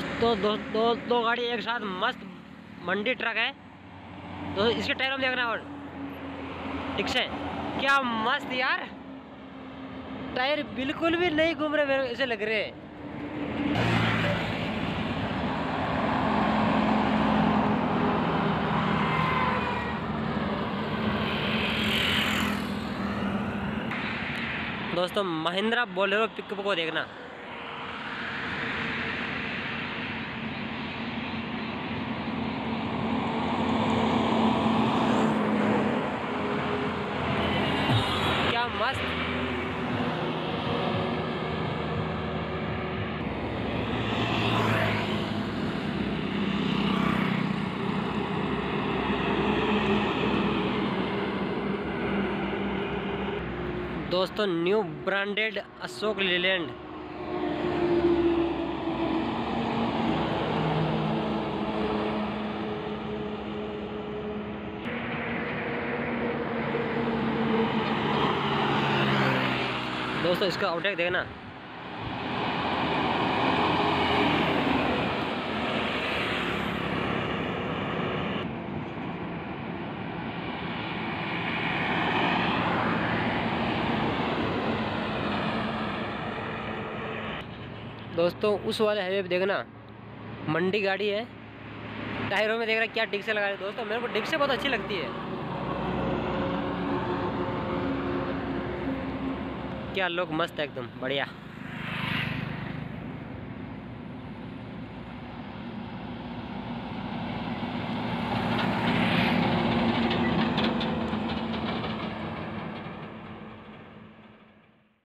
दोस्तों दो दो दो गाड़ी एक साथ मस्त मंडी ट्रक है। तो इसके टायरों में देखना और। ठीक से? क्या मस्त यार। टायर बिल्कुल भी नहीं घूम रहे मेरे ऐसे लग रहे। हैं दोस्तों, महिंद्रा बोलेरो पिकअप को देखना क्या मस्त दोस्तों न्यू ब्रांडेड अशोक लीलैंड दोस्तों, इसका आउटेक देखना। दोस्तों, उस वाले हाईवे पे देखना। मंडी गाड़ी है। टायरों में देख रहा क्या डिक्से लगा रहे दोस्तों, मेरे को डिक्से बहुत अच्छी लगती है। क्या लोग मस्त एकदम बढ़िया।